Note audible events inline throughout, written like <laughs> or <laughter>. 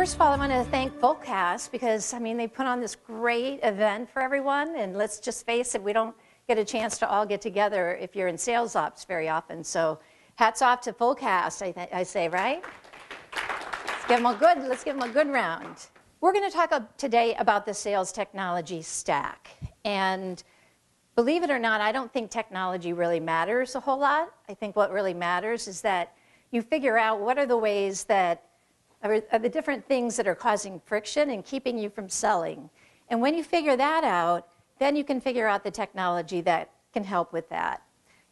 first of all, I want to thank Fullcast because, I mean, they put on this great event for everyone. And let's just face it, we don't get a chance to all get together if you're in sales ops very often. So hats off to Fullcast, I, I say, right? Let's give them a good, let's give them a good round. We're going to talk today about the sales technology stack. And believe it or not, I don't think technology really matters a whole lot. I think what really matters is that you figure out what are the ways that are, are the different things that are causing friction and keeping you from selling. And when you figure that out, then you can figure out the technology that can help with that.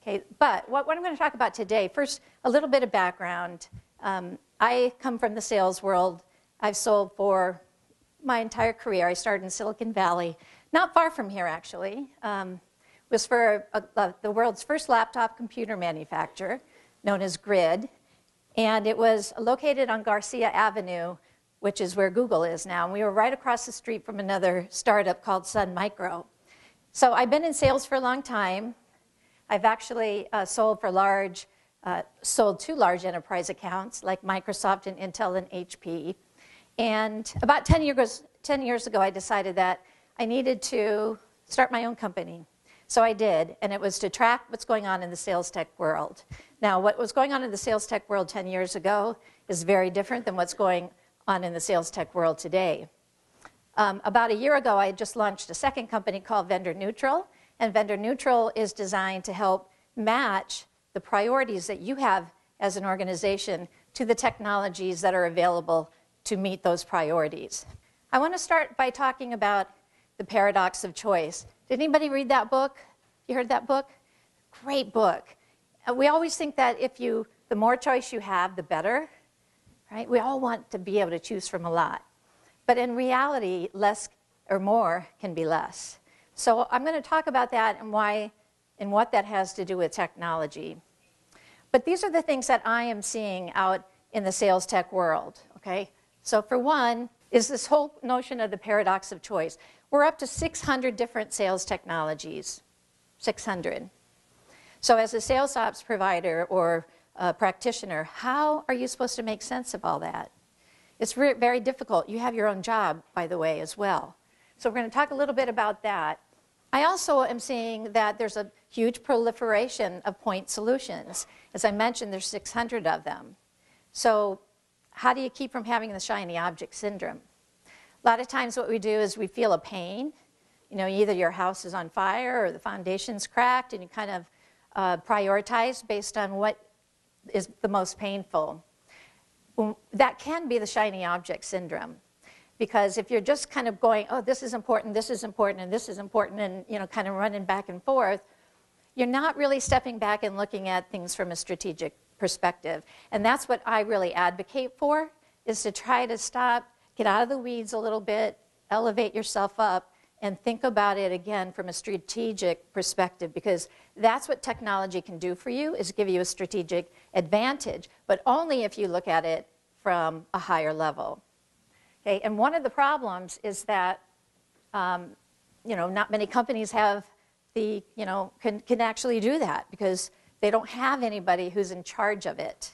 Okay, but what, what I'm going to talk about today, first, a little bit of background. Um, I come from the sales world. I've sold for my entire career. I started in Silicon Valley, not far from here, actually. Um, was for a, a, the world's first laptop computer manufacturer, known as Grid. And it was located on Garcia Avenue, which is where Google is now. And we were right across the street from another startup called Sun Micro. So I've been in sales for a long time. I've actually uh, sold for large, uh, sold two large enterprise accounts like Microsoft and Intel and HP. And about 10 years, 10 years ago, I decided that I needed to start my own company. So I did, and it was to track what's going on in the sales tech world. Now, what was going on in the sales tech world 10 years ago is very different than what's going on in the sales tech world today. Um, about a year ago, I just launched a second company called Vendor Neutral, and Vendor Neutral is designed to help match the priorities that you have as an organization to the technologies that are available to meet those priorities. I want to start by talking about the paradox of choice. Did anybody read that book? You heard that book? Great book. Uh, we always think that if you, the more choice you have, the better, right? We all want to be able to choose from a lot. But in reality, less or more can be less. So I'm going to talk about that and why and what that has to do with technology. But these are the things that I am seeing out in the sales tech world, okay? So, for one, is this whole notion of the paradox of choice. We're up to 600 different sales technologies. 600. So, as a sales ops provider or practitioner, how are you supposed to make sense of all that? It's very difficult. You have your own job, by the way, as well. So, we're going to talk a little bit about that. I also am seeing that there's a huge proliferation of point solutions. As I mentioned, there's 600 of them. So, how do you keep from having the shiny object syndrome? A lot of times, what we do is we feel a pain. You know, either your house is on fire or the foundation's cracked, and you kind of uh, prioritize based on what is the most painful. That can be the shiny object syndrome. Because if you're just kind of going, oh, this is important, this is important, and this is important, and you know, kind of running back and forth, you're not really stepping back and looking at things from a strategic perspective. And that's what I really advocate for, is to try to stop, get out of the weeds a little bit, elevate yourself up, and think about it again from a strategic perspective because that's what technology can do for you is give you a strategic advantage but only if you look at it from a higher level okay and one of the problems is that um, you know not many companies have the you know can, can actually do that because they don't have anybody who's in charge of it.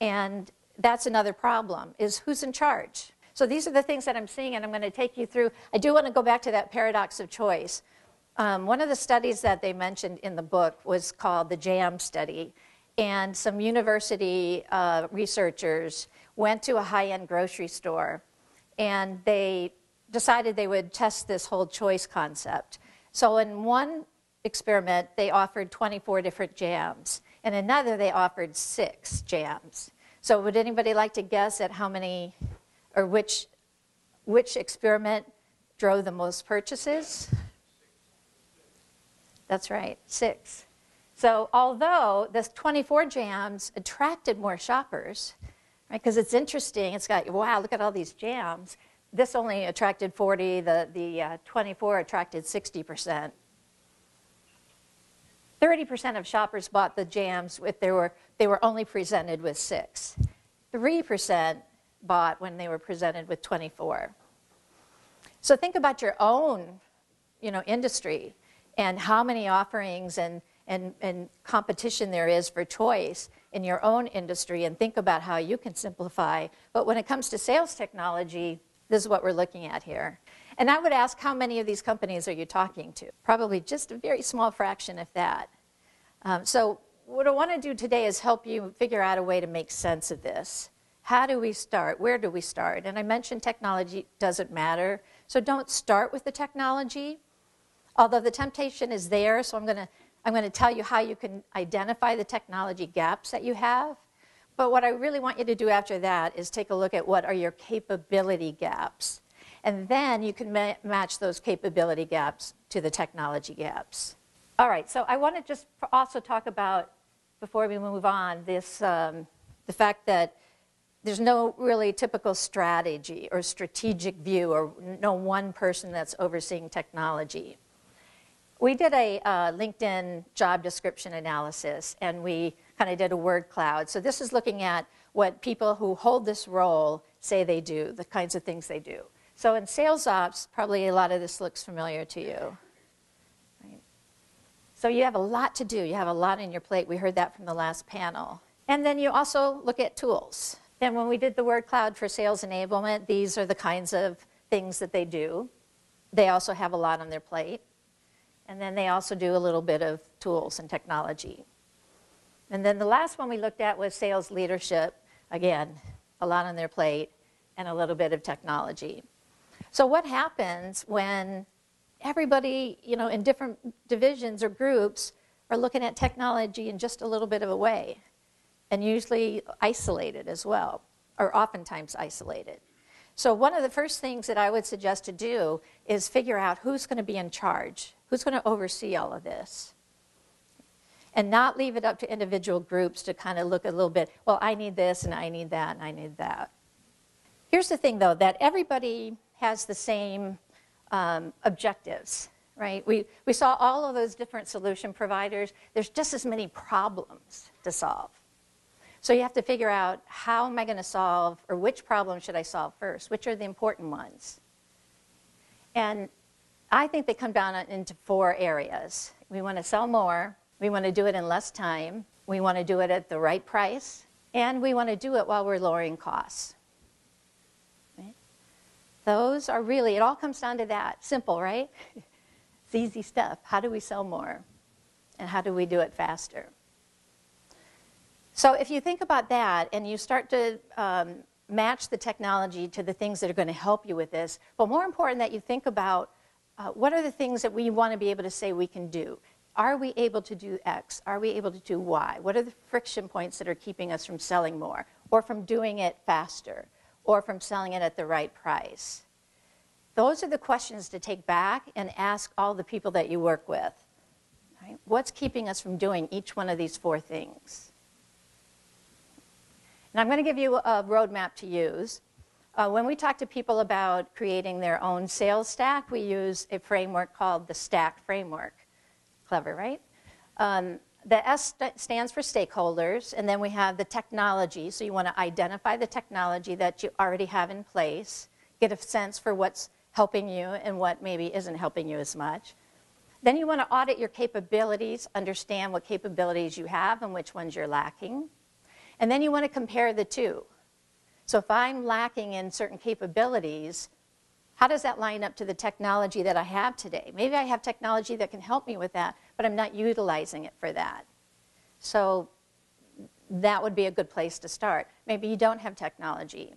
And that's another problem, is who's in charge? So these are the things that I'm seeing, and I'm going to take you through. I do want to go back to that paradox of choice. Um, one of the studies that they mentioned in the book was called the JAM study. And some university uh, researchers went to a high end grocery store and they decided they would test this whole choice concept. So, in one experiment, they offered 24 different jams. In another, they offered six jams. So, would anybody like to guess at how many or which, which experiment drove the most purchases? That's right, six. So, although the 24 jams attracted more shoppers, right, because it's interesting, it's got, wow, look at all these jams. This only attracted 40, the, the uh, 24 attracted 60%. 30% of shoppers bought the jams if they were, they were only presented with six. 3% bought when they were presented with 24. So think about your own you know, industry and how many offerings and, and, and competition there is for choice. in your own industry and think about how you can simplify. But when it comes to sales technology, this is what we're looking at here. And I would ask how many of these companies are you talking to? Probably just a very small fraction, if that. Um, so, what I want to do today is help you figure out a way to make sense of this. How do we start? Where do we start? And I mentioned technology doesn't matter. So, don't start with the technology, although the temptation is there. So, I'm going to I'm going to tell you how you can identify the technology gaps that you have. But what I really want you to do after that is take a look at what are your capability gaps. And then you can ma- match those capability gaps to the technology gaps. All right, so I want to just also talk about, before we move on, this, um, the fact that there's no really typical strategy or strategic view or no one person that's overseeing technology. We did a uh, LinkedIn job description analysis and we kind of did a word cloud. So this is looking at what people who hold this role say they do, the kinds of things they do. So in sales ops, probably a lot of this looks familiar to you. So you have a lot to do. You have a lot on your plate. We heard that from the last panel. And then you also look at tools. And when we did the word cloud for sales enablement, these are the kinds of things that they do. They also have a lot on their plate. And then they also do a little bit of tools and technology. And then the last one we looked at was sales leadership. Again, a lot on their plate and a little bit of technology. So what happens when everybody, you know, in different divisions or groups are looking at technology in just a little bit of a way and usually isolated as well, or oftentimes isolated. So one of the first things that I would suggest to do is figure out who's going to be in charge, who's going to oversee all of this and not leave it up to individual groups to kind of look a little bit, well, I need this and I need that and I need that. Here's the thing though, that everybody has the same um, objectives, right? We, we saw all of those different solution providers. There's just as many problems to solve. So you have to figure out how am I going to solve, or which problem should I solve first? Which are the important ones? And I think they come down into four areas. We want to sell more, we want to do it in less time. We want to do it at the right price. And we want to do it while we're lowering costs. Those are really, it all comes down to that. Simple, right? <laughs> it's easy stuff. How do we sell more? And how do we do it faster? So if you think about that and you start to um, match the technology to the things that are going to help you with this, but more important that you think about uh, what are the things that we want to be able to say we can do? Are we able to do X? Are we able to do Y? What are the friction points that are keeping us from selling more, or from doing it faster, or from selling it at the right price? Those are the questions to take back and ask all the people that you work with. Right? What's keeping us from doing each one of these four things? And I'm going to give you a roadmap to use. Uh, when we talk to people about creating their own sales stack, we use a framework called the STACK framework. Clever, right? Um, the S st- stands for stakeholders, and then we have the technology. So you want to identify the technology that you already have in place, get a sense for what's helping you and what maybe isn't helping you as much. Then you want to audit your capabilities, understand what capabilities you have and which ones you're lacking. And then you want to compare the two. So if I'm lacking in certain capabilities, how does that line up to the technology that I have today? Maybe I have technology that can help me with that, but I'm not utilizing it for that. So that would be a good place to start. Maybe you don't have technology.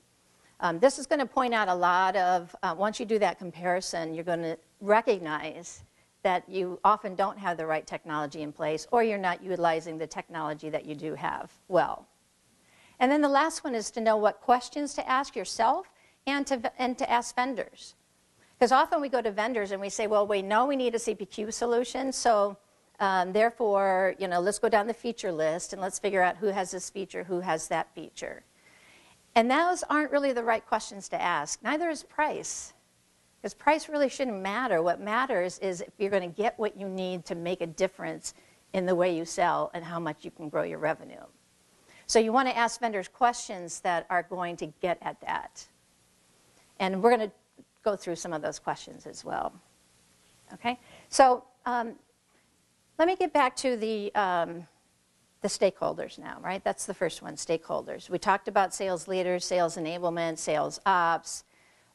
Um, this is going to point out a lot of, uh, once you do that comparison, you're going to recognize that you often don't have the right technology in place or you're not utilizing the technology that you do have well. And then the last one is to know what questions to ask yourself and to, and to ask vendors. Because often we go to vendors and we say, well, we know we need a CPQ solution, so um, therefore, you know, let's go down the feature list and let's figure out who has this feature, who has that feature. And those aren't really the right questions to ask. Neither is price. Because price really shouldn't matter. What matters is if you're going to get what you need to make a difference in the way you sell and how much you can grow your revenue. So you want to ask vendors questions that are going to get at that. And we're going to go through some of those questions as well. Okay? So um, let me get back to the, um, the the stakeholders now, right? That's the first one, stakeholders. We talked about sales leaders, sales enablement, sales ops.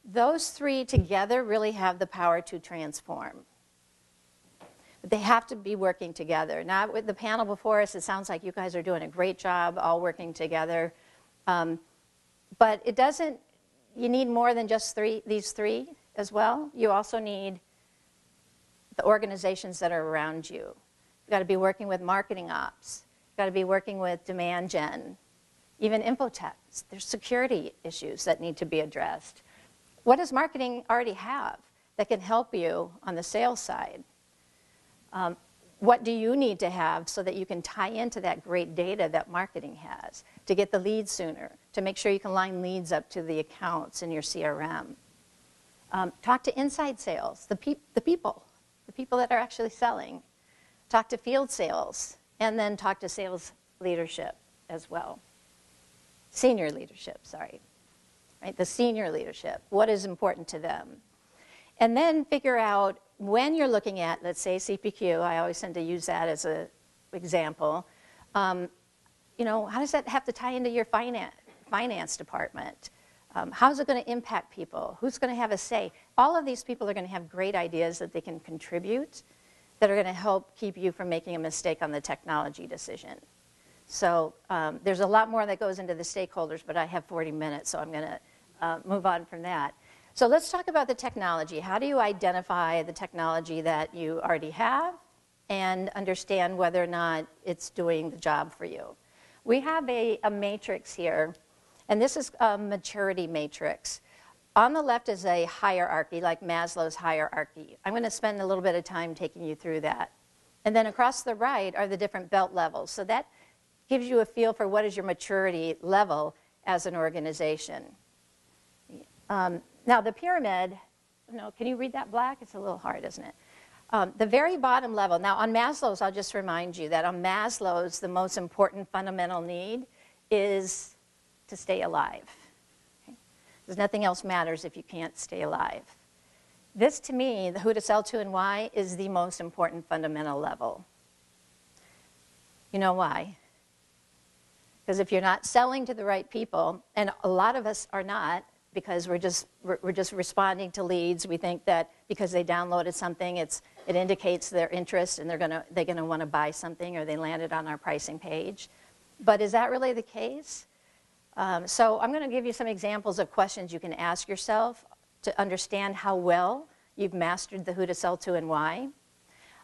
Those three together really have the power to transform. But they have to be working together. Not with the panel before us, it sounds like you guys are doing a great job all working together. Um, but it doesn't, you need more than just three, these three as well. You also need the organizations that are around you. You've got to be working with marketing ops. You've got to be working with demand gen, even infotech. There's security issues that need to be addressed. What does marketing already have that can help you on the sales side? Um, what do you need to have so that you can tie into that great data that marketing has to get the leads sooner, to make sure you can line leads up to the accounts in your CRM? Um, talk to inside sales, the, pe the people, the people that are actually selling. Talk to field sales, and then talk to sales leadership as well. Senior leadership, sorry. Right, the senior leadership, what is important to them? And then figure out when you're looking at, let's say CPQ, I always tend to use that as an example, um, you know, how does that have to tie into your finance, finance department? Um, how's it going to impact people? Who's going to have a say? All of these people are going to have great ideas that they can contribute that are going to help keep you from making a mistake on the technology decision. So um, there's a lot more that goes into the stakeholders, but I have 40 minutes, so I'm going to uh, move on from that. So let's talk about the technology. How do you identify the technology that you already have and understand whether or not it's doing the job for you? We have a, a matrix here, and this is a maturity matrix. On the left is a hierarchy, like Maslow's hierarchy. I'm going to spend a little bit of time taking you through that. And then across the right are the different belt levels. So that gives you a feel for what is your maturity level as an organization. Um, now, the pyramid, no, can you read that black? It's a little hard, isn't it? Um, the very bottom level, now on Maslow's, I'll just remind you that on Maslow's, the most important fundamental need is to stay alive. Okay? Nothing else matters if you can't stay alive. This, to me, the who to sell to and why, is the most important fundamental level. You know why? Because if you're not selling to the right people, and a lot of us are not, because we're just, we're, just responding to leads. We think that because they downloaded something, it's, it indicates their interest and they're to they're gonna want to buy something or they landed on our pricing page. But is that really the case? Um, so I'm going to give you some examples of questions you can ask yourself to understand how well you've mastered the who to sell to and why.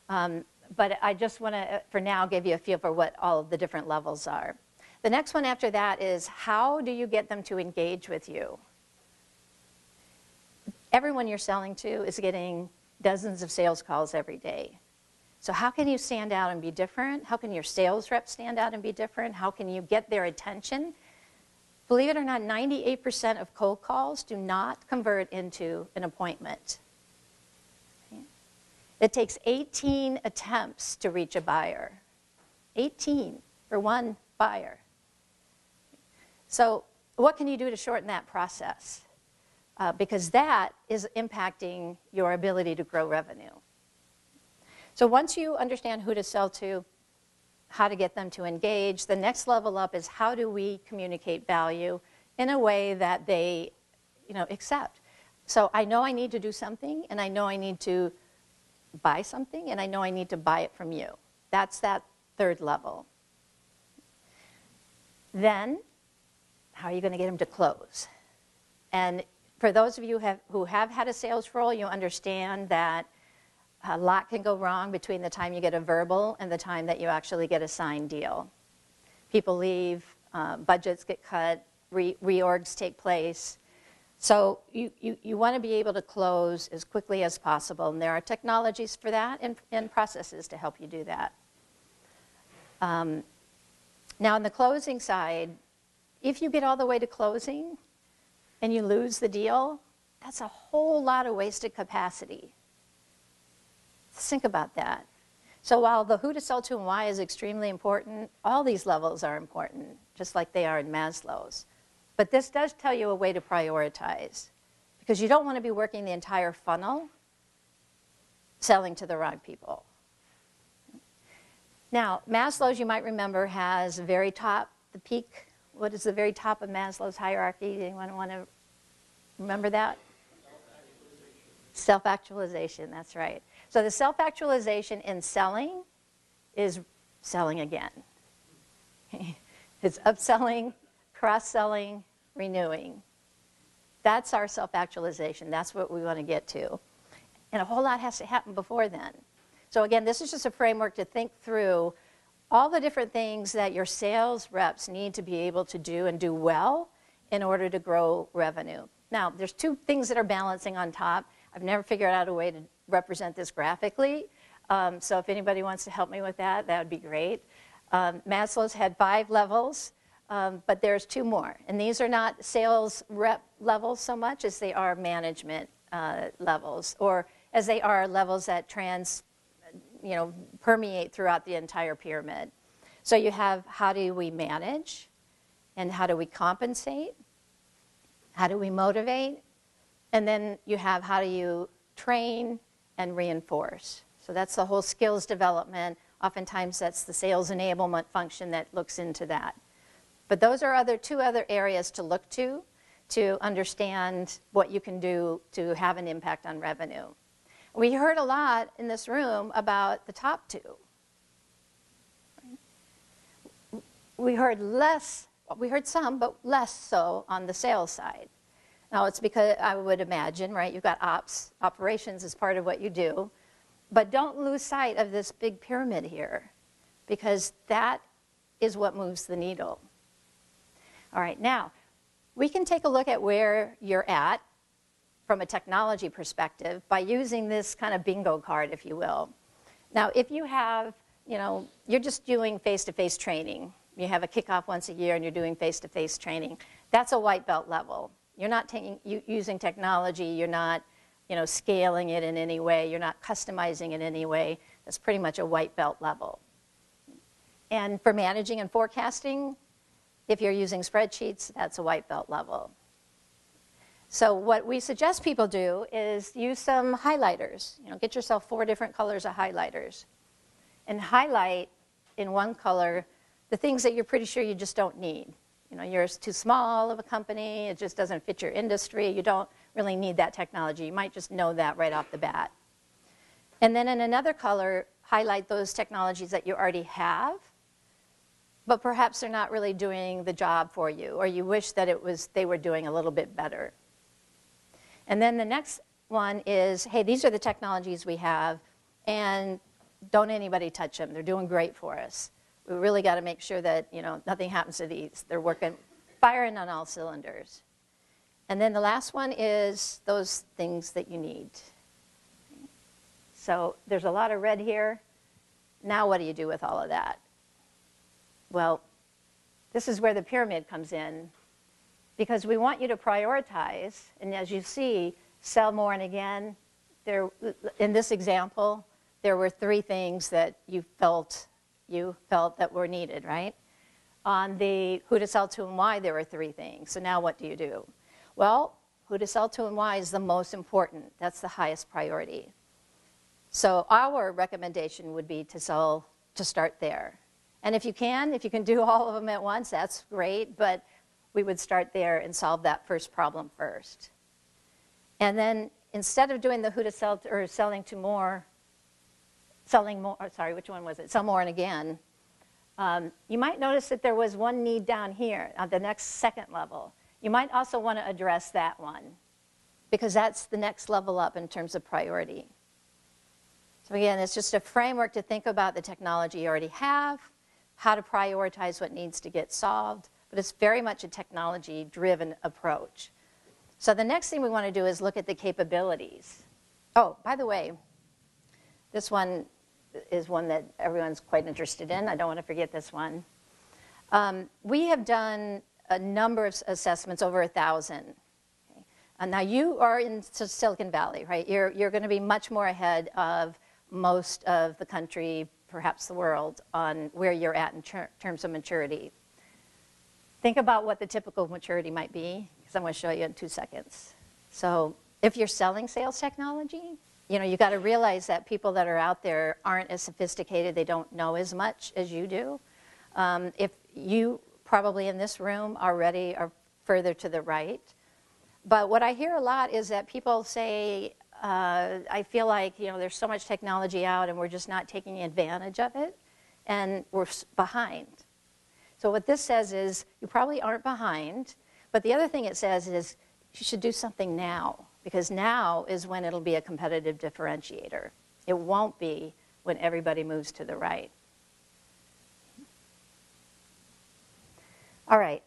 Um, but I just want to, for now, give you a feel for what all of the different levels are. The next one after that is how do you get them to engage with you? Everyone you're selling to is getting dozens of sales calls every day. So how can you stand out and be different? How can your sales rep stand out and be different? How can you get their attention? Believe it or not, 98% of cold calls do not convert into an appointment. It takes 18 attempts to reach a buyer. 18 for one buyer. So what can you do to shorten that process? Uh, because that is impacting your ability to grow revenue. So once you understand who to sell to, how to get them to engage, the next level up is how do we communicate value in a way that they you know, accept. So I know I need to do something, and I know I need to buy something, and I know I need to buy it from you. That's that third level. Then, how are you going to get them to close? And for those of you have, who have had a sales role, you understand that a lot can go wrong between the time you get a verbal and the time that you actually get a signed deal. People leave, uh, budgets get cut, re reorgs take place. So you, you, you want to be able to close as quickly as possible, and there are technologies for that and, and processes to help you do that. Um, now, on the closing side, if you get all the way to closing, and you lose the deal, that's a whole lot of wasted capacity. Think about that. So while the who to sell to and why is extremely important, all these levels are important, just like they are in Maslow's. But this does tell you a way to prioritize because you don't want to be working the entire funnel selling to the wrong people. Now, Maslow's, you might remember, has very top, the peak. What is the very top of Maslow's hierarchy? Anyone want to remember that? Self actualization, that's right. So, the self actualization in selling is selling again. <laughs> it's upselling, cross selling, renewing. That's our self actualization. That's what we want to get to. And a whole lot has to happen before then. So, again, this is just a framework to think through all the different things that your sales reps need to be able to do and do well in order to grow revenue. Now, there's two things that are balancing on top. I've never figured out a way to represent this graphically. Um, so if anybody wants to help me with that, that would be great. Um, Maslow's had five levels, um, but there's two more. And these are not sales rep levels so much as they are management uh, levels, or as they are levels that trans you know, permeate throughout the entire pyramid. So you have how do we manage and how do we compensate? How do we motivate? And then you have how do you train and reinforce? So that's the whole skills development. Oftentimes that's the sales enablement function that looks into that. But those are other two other areas to look to to understand what you can do to have an impact on revenue. We heard a lot in this room about the top two. We heard less, we heard some, but less so on the sales side. Now, it's because I would imagine, right, you've got ops, operations is part of what you do. But don't lose sight of this big pyramid here, because that is what moves the needle. All right, now, we can take a look at where you're at from a technology perspective by using this kind of bingo card, if you will. Now, if you have, you know, you're just doing face-to-face training. You have a kickoff once a year and you're doing face-to-face training. That's a white belt level. You're not taking, using technology. You're not, you know, scaling it in any way. You're not customizing it in any way. That's pretty much a white belt level. And for managing and forecasting, if you're using spreadsheets, that's a white belt level. So what we suggest people do is use some highlighters. You know, get yourself four different colors of highlighters and highlight in one color the things that you're pretty sure you just don't need. You know, you're too small of a company, it just doesn't fit your industry, you don't really need that technology. You might just know that right off the bat. And then in another color, highlight those technologies that you already have, but perhaps they're not really doing the job for you, or you wish that it was they were doing a little bit better. And then the next one is, hey, these are the technologies we have, and don't anybody touch them. They're doing great for us. We really got to make sure that you know nothing happens to these. They're working, firing on all cylinders. And then the last one is those things that you need. So there's a lot of red here. Now what do you do with all of that? Well, this is where the pyramid comes in because we want you to prioritize. And as you see, sell more and again. There, in this example, there were three things that you felt you felt that were needed, right? On the who to sell to and why, there were three things. So now what do you do? Well, who to sell to and why is the most important. That's the highest priority. So our recommendation would be to sell to start there. And if you can, if you can do all of them at once, that's great. But we would start there and solve that first problem first. And then instead of doing the who to sell to, or selling to more, selling more, sorry, which one was it? Sell more and again. Um, you might notice that there was one need down here on the next second level. You might also want to address that one because that's the next level up in terms of priority. So again, it's just a framework to think about the technology you already have, how to prioritize what needs to get solved, but it's very much a technology driven approach. So the next thing we want to do is look at the capabilities. Oh, by the way, this one is one that everyone's quite interested in. I don't want to forget this one. Um, we have done a number of assessments, over a thousand. Okay? Now you are in Silicon Valley, right? You're, you're going to be much more ahead of most of the country, perhaps the world, on where you're at in ter terms of maturity. Think about what the typical maturity might be, because I'm going to show you in two seconds. So if you're selling sales technology, you know, you got to realize that people that are out there aren't as sophisticated. They don't know as much as you do. Um, if you probably in this room already are further to the right. But what I hear a lot is that people say, uh, I feel like, you know, there's so much technology out and we're just not taking advantage of it and we're behind. So what this says is you probably aren't behind, but the other thing it says is you should do something now because now is when it'll be a competitive differentiator. It won't be when everybody moves to the right. All right.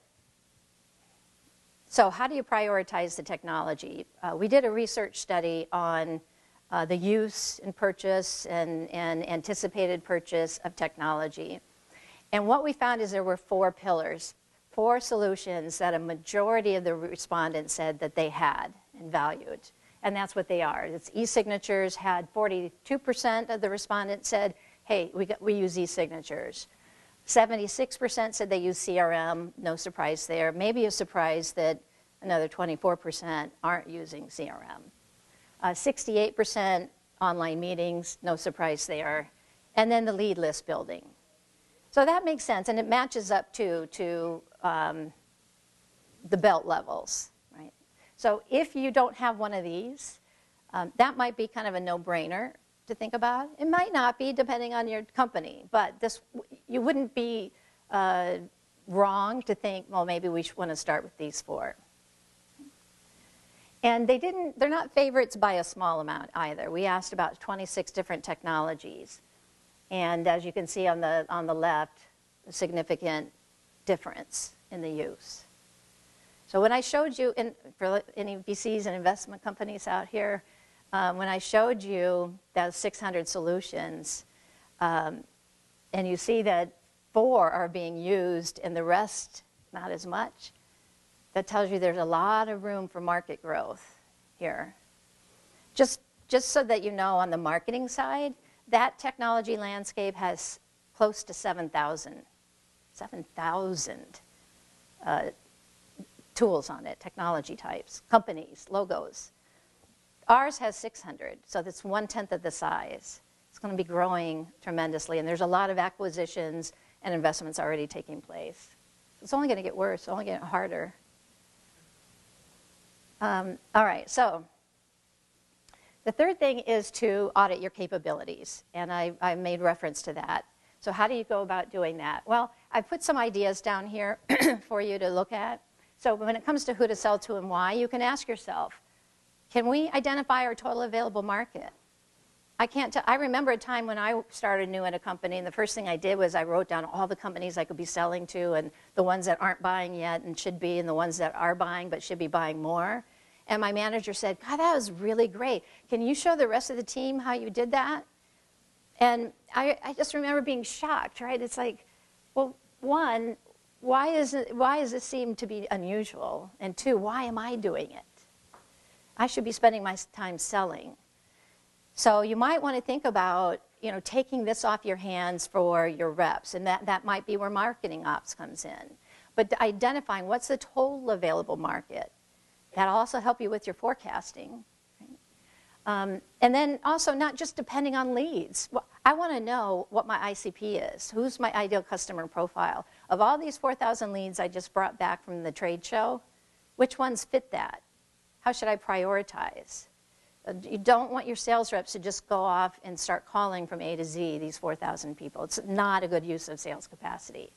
So how do you prioritize the technology? Uh, we did a research study on uh, the use and purchase and, and anticipated purchase of technology. And what we found is there were four pillars, four solutions that a majority of the respondents said that they had and valued. And that's what they are. It's e-signatures had 42% of the respondents said, hey, we, got, we use e-signatures. 76% said they use CRM, no surprise there. Maybe a surprise that another 24% aren't using CRM. 68% uh, online meetings, no surprise there. And then the lead list building. So that makes sense, and it matches up to, to um, the belt levels, right? So if you don't have one of these, um, that might be kind of a no-brainer to think about. It might not be, depending on your company, but this you wouldn't be uh, wrong to think, well, maybe we want to start with these four. And they didn't, they're not favorites by a small amount either. We asked about 26 different technologies. And as you can see on the, on the left, a significant difference in the use. So when I showed you, in, for any VCs and investment companies out here, um, when I showed you those 600 solutions, um, and you see that four are being used and the rest not as much, that tells you there's a lot of room for market growth here. Just, just so that you know on the marketing side, that technology landscape has close to 7,000 7,000 uh, tools on it, technology types, companies, logos. Ours has 600, so that's one-tenth of the size. It's going to be growing tremendously, and there's a lot of acquisitions and investments already taking place. It's only going to get worse, it's only getting harder. Um, all right, so the third thing is to audit your capabilities, and I, I made reference to that. So how do you go about doing that? Well, I put some ideas down here <clears throat> for you to look at. So when it comes to who to sell to and why, you can ask yourself, can we identify our total available market? I can't I remember a time when I started new at a company, and the first thing I did was I wrote down all the companies I could be selling to, and the ones that aren't buying yet and should be, and the ones that are buying but should be buying more. And my manager said, God, that was really great. Can you show the rest of the team how you did that? And I, I just remember being shocked, right? It's like, well, one, why, is it, why does this seem to be unusual? And two, why am I doing it? I should be spending my time selling. So you might want to think about, you know, taking this off your hands for your reps, and that, that might be where marketing ops comes in. But identifying what's the total available market. That'll also help you with your forecasting. Um, and then also not just depending on leads. Well, I want to know what my ICP is. Who's my ideal customer profile? Of all these 4,000 leads I just brought back from the trade show, which ones fit that? How should I prioritize? Uh, you don't want your sales reps to just go off and start calling from A to Z these 4,000 people. It's not a good use of sales capacity.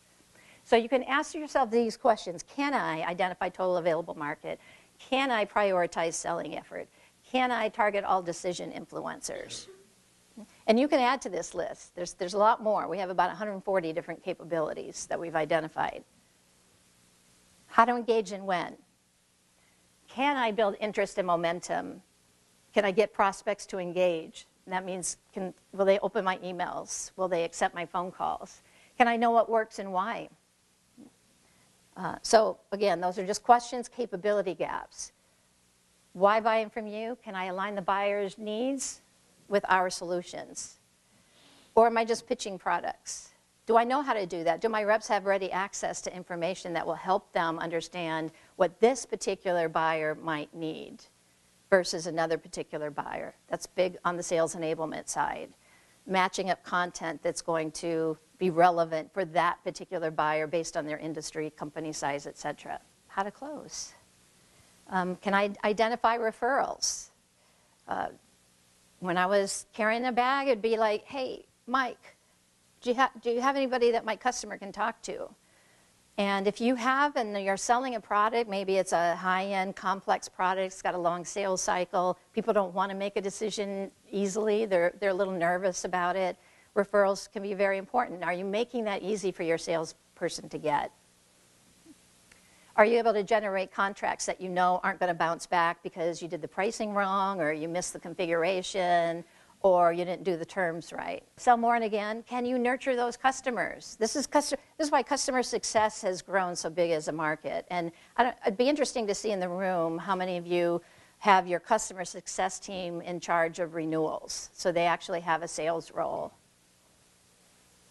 So you can ask yourself these questions. Can I identify total available market? Can I prioritize selling effort? Can I target all decision influencers? And you can add to this list. There's, there's a lot more. We have about 140 different capabilities that we've identified. How to engage and when? Can I build interest and momentum? Can I get prospects to engage? And that means, can, will they open my emails? Will they accept my phone calls? Can I know what works and why? Uh, so again, those are just questions, capability gaps. Why buying from you? Can I align the buyer's needs with our solutions? Or am I just pitching products? Do I know how to do that? Do my reps have ready access to information that will help them understand what this particular buyer might need? versus another particular buyer. That's big on the sales enablement side. Matching up content that's going to be relevant for that particular buyer based on their industry, company size, et cetera. How to close. Um, can I identify referrals? Uh, when I was carrying a bag, it'd be like, hey, Mike, do you, do you have anybody that my customer can talk to? And if you have and you're selling a product, maybe it's a high end, complex product, it's got a long sales cycle, people don't want to make a decision easily, they're, they're a little nervous about it. Referrals can be very important. Are you making that easy for your salesperson to get? Are you able to generate contracts that you know aren't going to bounce back because you did the pricing wrong or you missed the configuration or you didn't do the terms right. Sell more and again, can you nurture those customers? This is, this is why customer success has grown so big as a market. And it'd be interesting to see in the room how many of you have your customer success team in charge of renewals. So they actually have a sales role.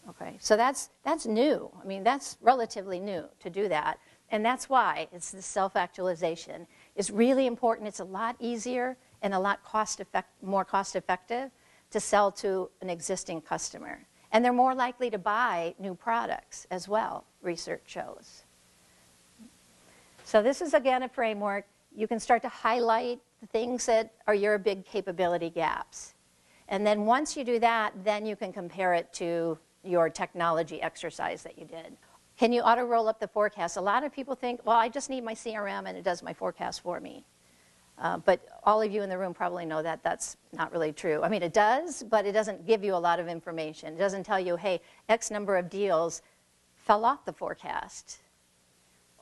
Okay, so that's, that's new. I mean, that's relatively new to do that. And that's why it's the self-actualization. It's really important. It's a lot easier and a lot cost effect, more cost effective to sell to an existing customer. And they're more likely to buy new products as well, research shows. So this is again a framework. You can start to highlight the things that are your big capability gaps. And then once you do that, then you can compare it to your technology exercise that you did. Can you auto roll up the forecast? A lot of people think, well, I just need my CRM and it does my forecast for me. Uh, but all of you in the room probably know that that's not really true. I mean, it does, but it doesn't give you a lot of information. It doesn't tell you, hey, X number of deals fell off the forecast,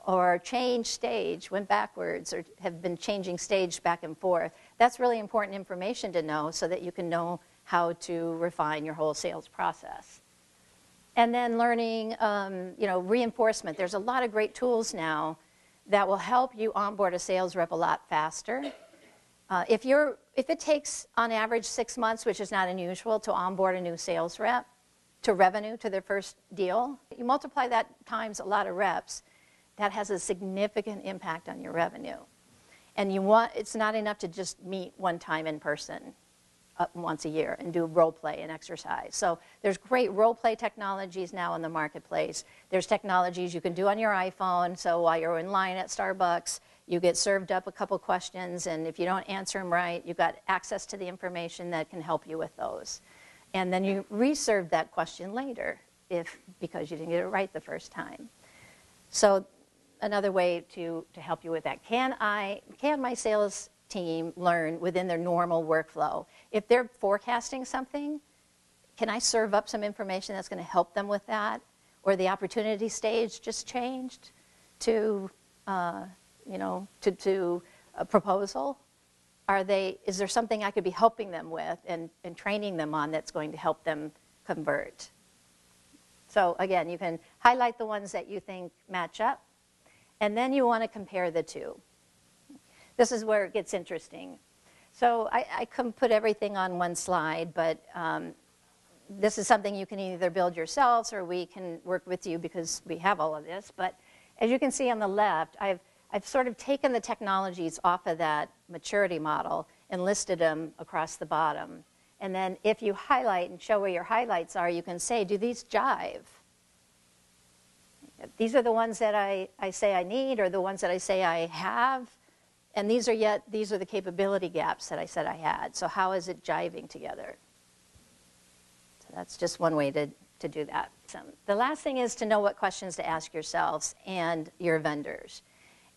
or changed stage, went backwards, or have been changing stage back and forth. That's really important information to know so that you can know how to refine your whole sales process. And then learning, um, you know, reinforcement. There's a lot of great tools now that will help you onboard a sales rep a lot faster. Uh, if, you're, if it takes, on average, six months, which is not unusual, to onboard a new sales rep to revenue, to their first deal, you multiply that times a lot of reps, that has a significant impact on your revenue. And you want, it's not enough to just meet one time in person once a year and do role play and exercise. So there's great role play technologies now in the marketplace. There's technologies you can do on your iPhone. So while you're in line at Starbucks, you get served up a couple questions, and if you don't answer them right, you've got access to the information that can help you with those. And then you reserve that question later if because you didn't get it right the first time. So another way to, to help you with that. Can I can my sales team learn within their normal workflow. If they're forecasting something, can I serve up some information that's going to help them with that? Or the opportunity stage just changed to, uh, you know, to, to a proposal? Are they, is there something I could be helping them with and, and training them on that's going to help them convert? So again, you can highlight the ones that you think match up, and then you want to compare the two. This is where it gets interesting. So I, I couldn't put everything on one slide, but um, this is something you can either build yourselves or we can work with you because we have all of this. But as you can see on the left, I've, I've sort of taken the technologies off of that maturity model and listed them across the bottom. And then if you highlight and show where your highlights are, you can say, do these jive? These are the ones that I, I say I need or the ones that I say I have. And these are yet, these are the capability gaps that I said I had. So how is it jiving together? So that's just one way to, to do that. So the last thing is to know what questions to ask yourselves and your vendors.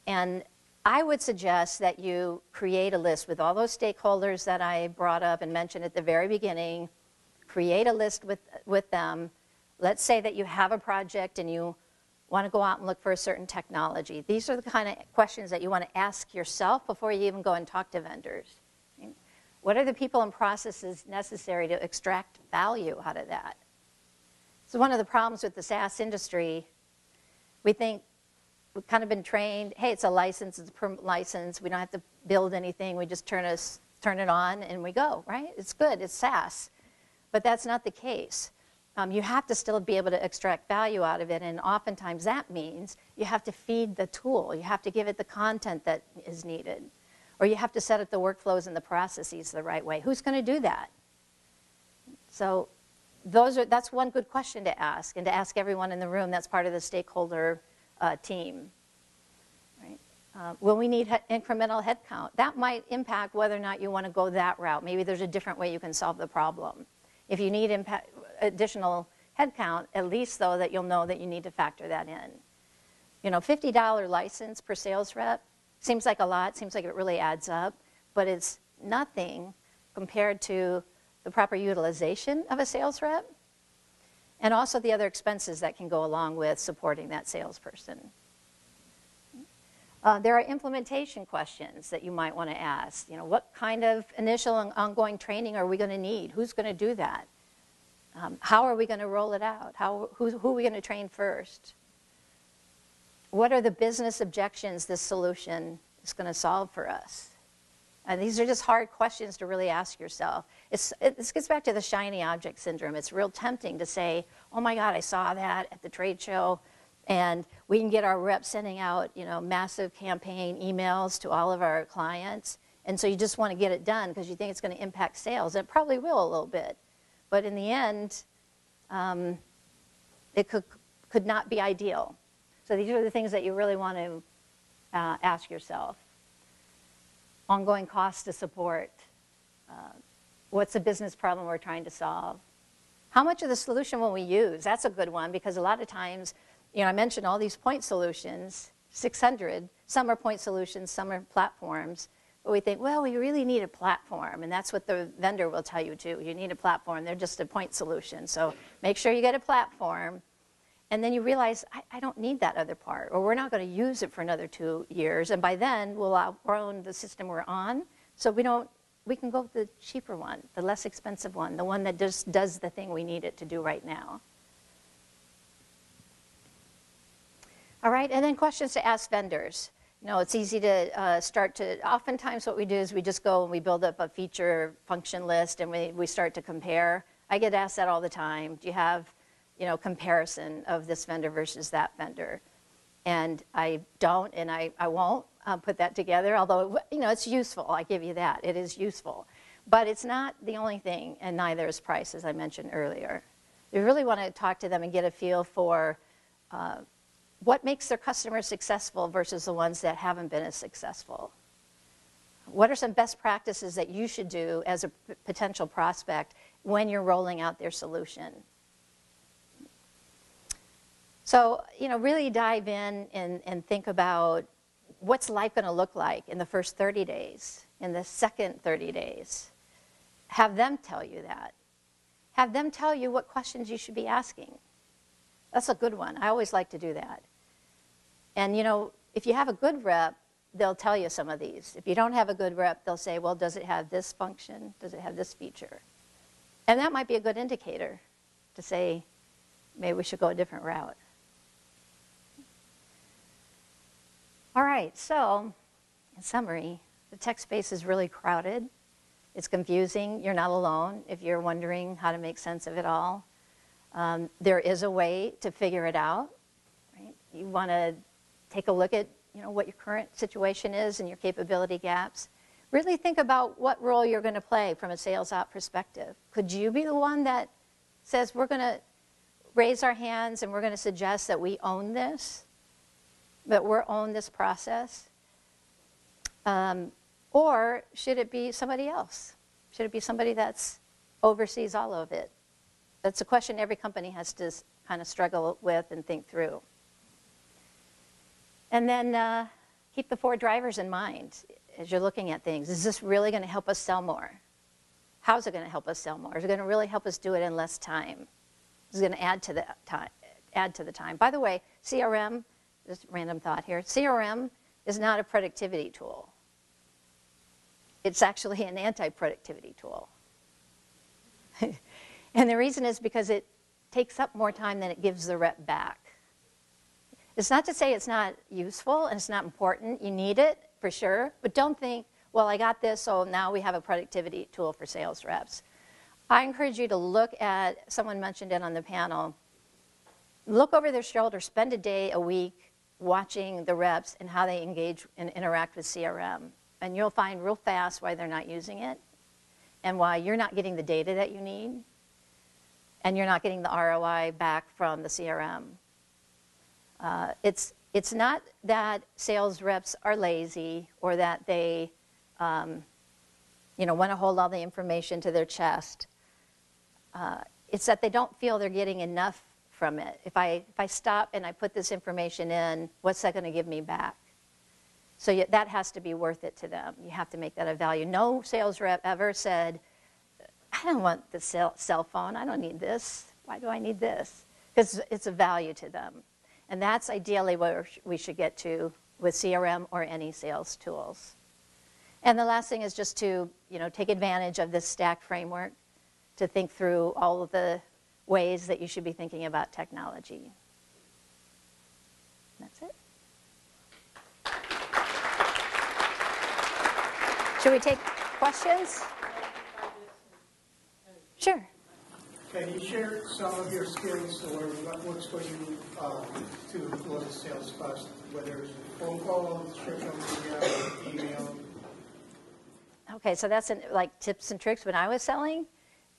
And I would suggest that you create a list with all those stakeholders that I brought up and mentioned at the very beginning. Create a list with, with them. Let's say that you have a project and you want to go out and look for a certain technology? These are the kind of questions that you want to ask yourself before you even go and talk to vendors. What are the people and processes necessary to extract value out of that? So one of the problems with the SaaS industry, we think we've kind of been trained, hey, it's a license, it's a license, we don't have to build anything, we just turn, us, turn it on and we go, right? It's good, it's SaaS. But that's not the case um, you have to still be able to extract value out of it. And oftentimes that means you have to feed the tool, you have to give it the content that is needed. or you have to set up the workflows and the processes the right way. Who's going to do that? So those are, that's one good question to ask, and to ask everyone in the room that's part of the stakeholder uh, team. Right? Uh, will we need he- incremental headcount? That might impact whether or not you want to go that route. Maybe there's a different way you can solve the problem. If you need impact, additional headcount, at least though that you'll know that you need to factor that in. You know, $50 license per sales rep seems like a lot, seems like it really adds up, but it's nothing compared to the proper utilization of a sales rep, and also the other expenses that can go along with supporting that salesperson. Uh, there are implementation questions that you might want to ask. You know, what kind of initial and ongoing training are we going to need? Who's going to do that? Um, how are we going to roll it out? How, who, who are we going to train first? What are the business objections this solution is going to solve for us? And these are just hard questions to really ask yourself. It's, it, this gets back to the shiny object syndrome. It's real tempting to say, oh my God, I saw that at the trade show. And we can get our reps sending out, you know, massive campaign emails to all of our clients. And so you just want to get it done because you think it's going to impact sales. And it probably will a little bit. But in the end, um, it could, could not be ideal. So these are the things that you really want to uh, ask yourself ongoing costs to support, uh, what's the business problem we're trying to solve. How much of the solution will we use? That's a good one because a lot of times, you know, I mentioned all these point solutions, 600. Some are point solutions, some are platforms. We think, well, we really need a platform, and that's what the vendor will tell you too. You need a platform. They're just a point solution. So make sure you get a platform and then you realize, I, I, don't need that other part, or we're not going to use it for another two years. And by then, we'll outgrow the system we're on. So we don't, we can go with the cheaper one, the less expensive one, the one that just does the thing we need it to do right now. All right, and then questions to ask vendors. Know, it's easy to uh, start to, oftentimes what we do is we just go and we build up a feature function list and we, we start to compare. I get asked that all the time. Do you have you know, comparison of this vendor versus that vendor. And I don't and I, I won't uh, put that together, although, you know, it's useful. I give you that. It is useful. But it's not the only thing, and neither is price, as I mentioned earlier. You really want to talk to them and get a feel for uh, what makes their customers successful versus the ones that haven't been as successful. What are some best practices that you should do as a potential prospect when you're rolling out their solution? So, you know, really dive in and, and think about what's life going to look like in the first 30 days, in the second 30 days. Have them tell you that. Have them tell you what questions you should be asking. That's a good one. I always like to do that. And, you know, if you have a good rep, they'll tell you some of these. If you don't have a good rep, they'll say, well, does it have this function? Does it have this feature? And that might be a good indicator to say, maybe we should go a different route. All right, so in summary, the tech space is really crowded. It's confusing. You're not alone if you're wondering how to make sense of it all. Um, there is a way to figure it out. Right? You want to take a look at you know, what your current situation is and your capability gaps. Really think about what role you're going to play from a sales op perspective. Could you be the one that says, we're going to raise our hands and we're going to suggest that we own this? that we're on this process? Um, or should it be somebody else? Should it be somebody that's oversees all of it? That's a question every company has to kind of struggle with and think through. And then uh, keep the four drivers in mind as you're looking at things. Is this really going to help us sell more? How's it going to help us sell more? Is it going to really help us do it in less time? Is it going to add to the time? Add to the time. By the way, CRM just random thought here. CRM is not a productivity tool. It's actually an anti-productivity tool. <laughs> and the reason is because it takes up more time than it gives the rep back. It's not to say it's not useful and it's not important. You need it for sure, but don't think, well, I got this, so now we have a productivity tool for sales reps. I encourage you to look at, someone mentioned it on the panel, look over their shoulder, spend a day, a week watching the reps and how they engage and interact with CRM. and you'll find real fast why they're not using it and why you're not getting the data that you need and you're not getting the ROI back from the CRM. Uh, it's, it's not that sales reps are lazy or that they um, you know, want to hold all the information to their chest. Uh, it's that they don't feel they're getting enough from it. If I, if I stop and I put this information in, what's that going to give me back? So you, that has to be worth it to them. You have to make that a value. No sales rep ever said, I don't want the cell, cell phone. I don't need this. Why do I need this? Because it's a value to them. And that's ideally where we should get to with CRM or any sales tools. And the last thing is just to you know, take advantage of this stack framework to think through all of the ways that you should be thinking about technology. That's it. Should we take questions? Sure. Can you share some of your skills or what works for you uh, to close a sales fast, whether it's phone call, social media, email? Okay, so that's an, like tips and tricks. When I was selling,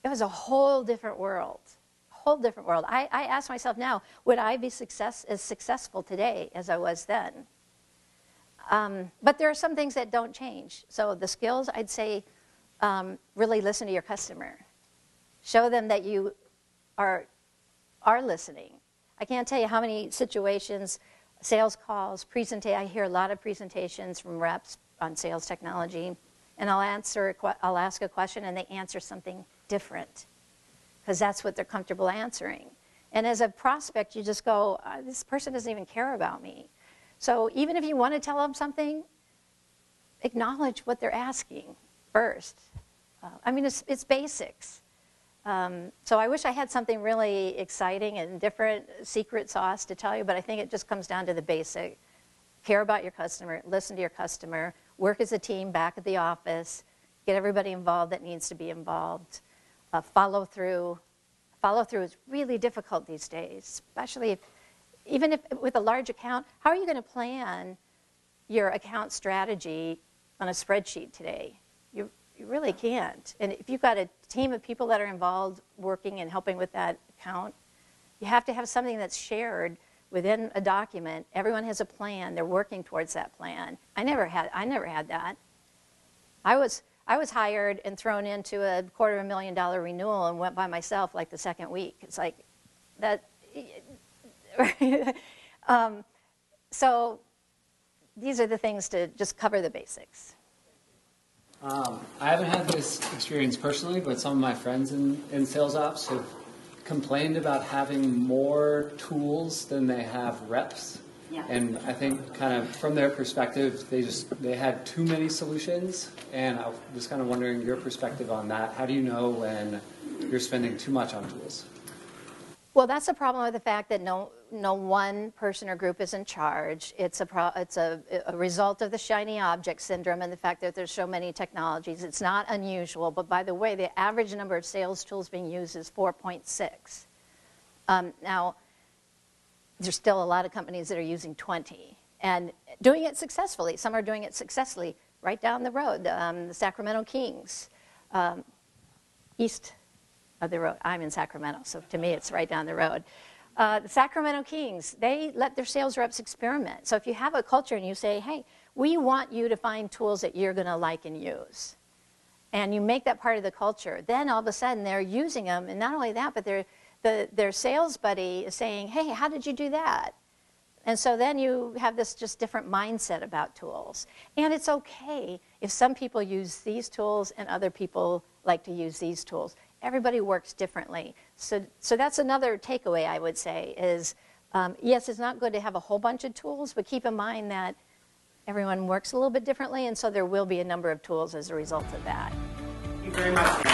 it was a whole different world. Whole different world. I, I ask myself now, would I be success, as successful today as I was then? Um, but there are some things that don't change. So the skills, I'd say, um, really listen to your customer. Show them that you are, are listening. I can't tell you how many situations, sales calls, presentation. I hear a lot of presentations from reps on sales technology, and I'll answer, I'll ask a question, and they answer something different, because that's what they're comfortable answering. And as a prospect, you just go, uh, this person doesn't even care about me. So even if you want to tell them something, acknowledge what they're asking first. Uh, I mean, it's, it's basics. Um, so I wish I had something really exciting and different secret sauce to tell you, but I think it just comes down to the basic. Care about your customer, listen to your customer, work as a team back at the office, get everybody involved that needs to be involved, uh, follow through. Follow through is really difficult these days, especially if even if with a large account, how are you going to plan your account strategy on a spreadsheet today? You, really can't. And if you've got a team of people that are involved working and helping with that account, you have to have something that's shared within a document. Everyone has a plan. They're working towards that plan. I never had, I never had that. I was, I was hired and thrown into a quarter of a million dollar renewal and went by myself like the second week. It's like that <laughs> um, so these are the things to just cover the basics. Um, I haven't had this experience personally, but some of my friends in, in sales ops have complained about having more tools than they have reps. Yeah. And I think kind of from their perspective, they just they had too many solutions. And I was kind of wondering your perspective on that. How do you know when you're spending too much on tools? Well, that's a problem with the fact that no, no one person or group is in charge. It's, a, pro, it's a, a result of the shiny object syndrome and the fact that there's so many technologies. It's not unusual, but by the way, the average number of sales tools being used is 4.6. Um, now, there's still a lot of companies that are using 20 and doing it successfully. Some are doing it successfully right down the road. Um, the Sacramento Kings, um, East of the road. I'm in Sacramento, so to me it's right down the road. Uh, the Sacramento Kings, they let their sales reps experiment. So if you have a culture and you say, hey, we want you to find tools that you're going to like and use, and you make that part of the culture, then all of a sudden they're using them. And not only that, but the, their sales buddy is saying, hey, how did you do that? And so then you have this just different mindset about tools. And it's okay if some people use these tools and other people like to use these tools everybody works differently. So, so that's another takeaway I would say is, um, yes, it's not good to have a whole bunch of tools, but keep in mind that everyone works a little bit differently, and so there will be a number of tools as a result of that. Thank you very much.